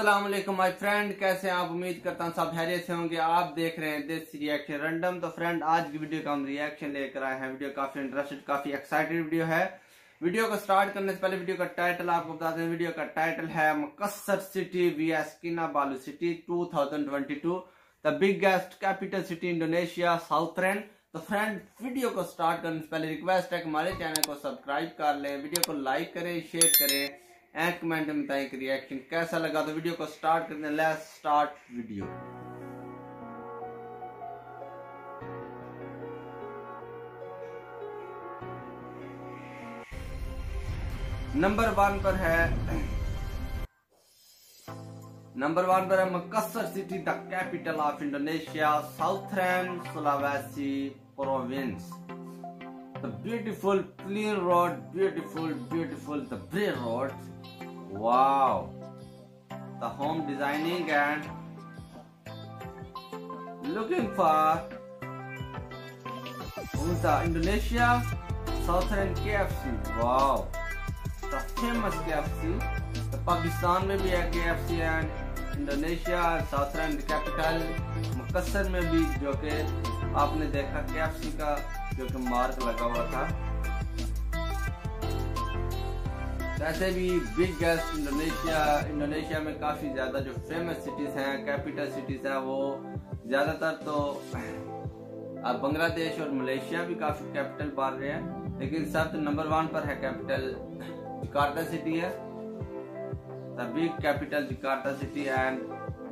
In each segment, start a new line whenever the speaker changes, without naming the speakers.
अस्सलाम वालेकुम my friend कैसे हैं आप? उम्मीद करता हूँ सब हैरियत से होंगे। आप देख रहे हैं देसी रिएक्शन रैंडम तो फ्रेंड आज की वीडियो का हम रिएक्शन लेकर आए हैं। वीडियो काफ़ी इंटरेस्टेड काफ़ी एक्साइटेड वीडियो है। वीडियो को स्टार्ट करने से पहले वीडियो का टाइटल आपको बता दें। वीडियो का टाइटल है Makassar city V S Balu city 2022 the biggest capital city Indonesia south southern तो फ्रेंड वीडियो को स्टार्ट करने से पहले रिक्वेस्ट है हमारे चैनल को सब्सक्राइब कर लें। वीडियो को लाइक करें शेयर करें। एंड कमेंट में बताएँ कि रिएक्शन कैसा लगा? तो वीडियो को स्टार्ट करते हैं स्टार्ट वीडियो नंबर वन पर है नंबर वन पर है Makassar city the capital of Indonesia southern Sulawesi province the beautiful clean road, beautiful beautiful, the brick road. Wow the home designing and looking for the Indonesia Southern KFC wow the famous KFC the Pakistan में भी है KFC and Indonesia southern capital Makassar में भी जो कि आपने देखा KFC का जो कि मार्क लगा हुआ था वैसे भी बिग गेस्ट इंडोनेशिया इंडोनेशिया में काफ़ी ज़्यादा जो फ़ेमस सिटीज़ हैं कैपिटल सिटीज़ हैं, वो ज़्यादातर तो अब बांग्लादेश और मलेशिया भी काफ़ी कैपिटल बार रहे हैं, लेकिन सब नंबर वन पर है कैपिटल जकार्ता सिटी है। The big capital Jakarta city and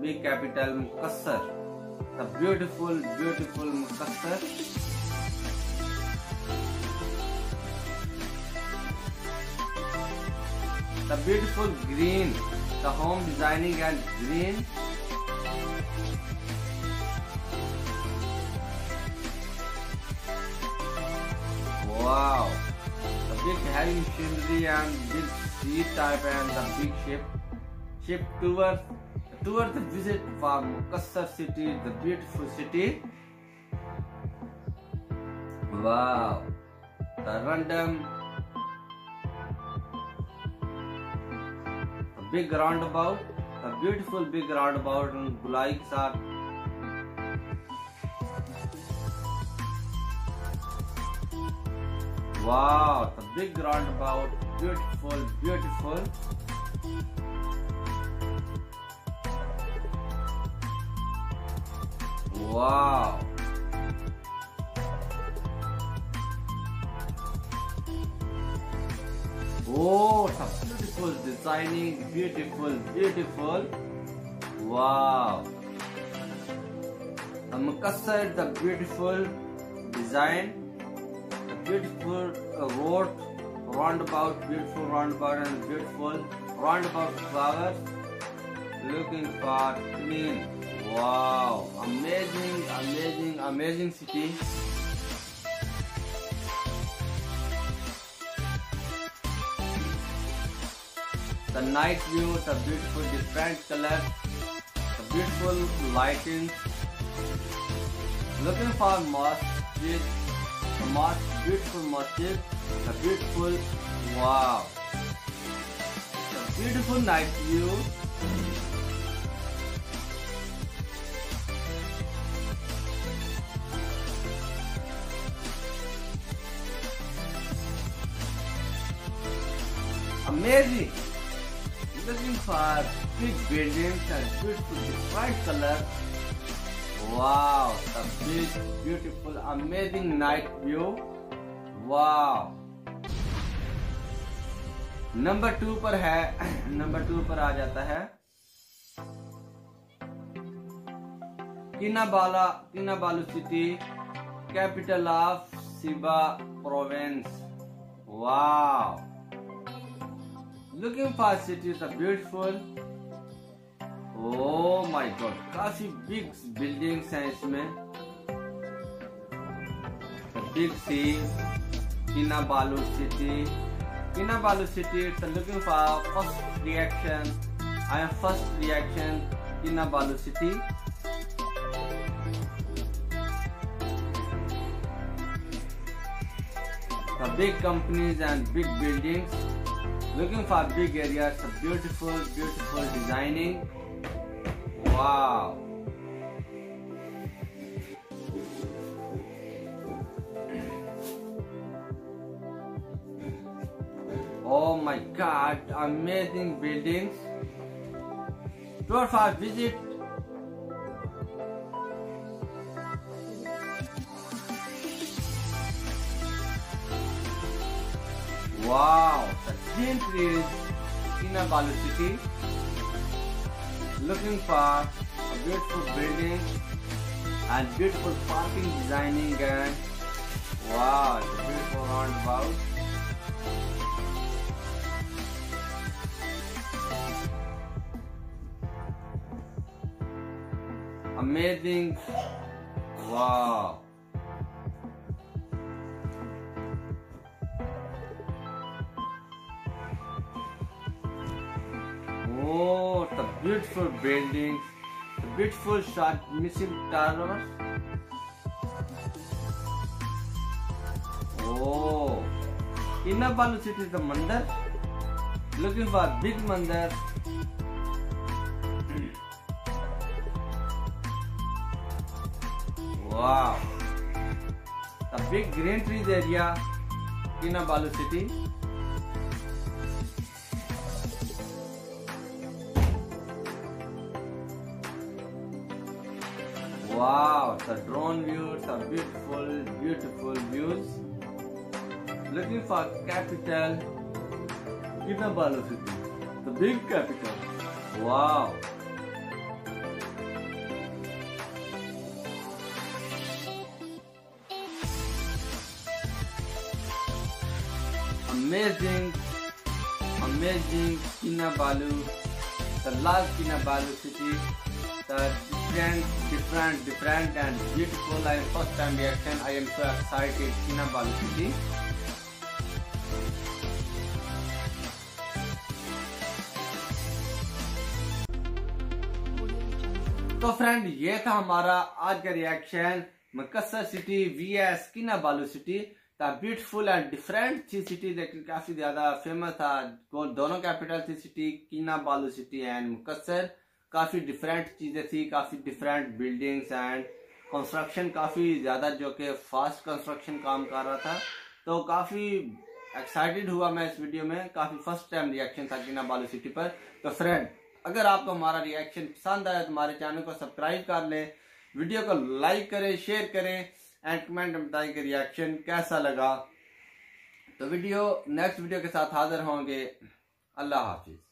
big capital Makassar beautiful beautiful Makassar the beautiful green, the home designing and green. Wow, the big heavy machinery and big sea type and the big ship, ship tour, tour the visit for Mukassar city, the beautiful city. Wow, the random big roundabout, a beautiful big roundabout in Gulai saath. Wow, the big roundabout, beautiful, beautiful. Wow. Oh, beautiful designing, beautiful, beautiful. Wow. The Makassar, the beautiful design, the beautiful uh, road, roundabout, beautiful roundabout and beautiful roundabout flowers. Looking for clean. Wow. Amazing, amazing, amazing city. The night view, the beautiful different colors, the beautiful lighting. Looking for masjid, the most beautiful masjid, the beautiful wow, the beautiful night view. Amazing! Looking for big buildings and beautiful bright color. Wow, the big, beautiful, amazing night view. Wow. Number two पर है number two पर आ जाता है Kinabala Kinabalu city capital of Sabah province wow looking for cities are beautiful oh my god काफी big buildings हैं इसमें the big sea Kinabalu city Kinabalu city it's looking for first reaction I am first reaction Kinabalu city the big companies and big buildings Looking for big areas, beautiful, beautiful designing Wow. Oh my god, amazing buildings. Tour for visit. Wow, the green trees in a Balu city. Looking for a beautiful building and beautiful parking designing and wow, a beautiful roundabout. Amazing. Wow. Beautiful buildings, beautiful shot missing towers. Oh, Kinabalu city is the mandir. Looking for big mandir. wow, the big green trees area, Kinabalu city. Wow, the drone views are beautiful, beautiful views. Looking for capital, Kinabalu city, the big capital. Wow. Amazing, amazing Kinabalu, the last Kinabalu city, the different, different, different and beautiful and first time reaction. I am so excited Kinabalu city. तो friend ये था हमारा आज का reaction Makassar city V S Kinabalu city था beautiful and different थी city लेकिन काफ़ी ज़्यादा फ़ेमस था दोनों कैपिटल थी सिटी किना बालू सिटी एंड मुकसर काफ़ी डिफरेंट चीज़ें थी, काफ़ी डिफरेंट बिल्डिंग्स एंड कंस्ट्रक्शन काफ़ी ज़्यादा जो कि फास्ट कंस्ट्रक्शन काम कर रहा था। तो काफ़ी एक्साइटेड हुआ मैं इस वीडियो में, काफ़ी फ़र्स्ट टाइम रिएक्शन था किना बालू सिटी पर। तो फ्रेंड अगर आपको हमारा रिएक्शन पसंद आया तो हमारे चैनल को सब्सक्राइब कर लें वीडियो को लाइक करें शेयर करें एंड कमेंट में बताएँ कि रिएक्शन कैसा लगा। तो वीडियो नेक्स्ट वीडियो के साथ हाजिर होंगे। अल्लाह हाफिज।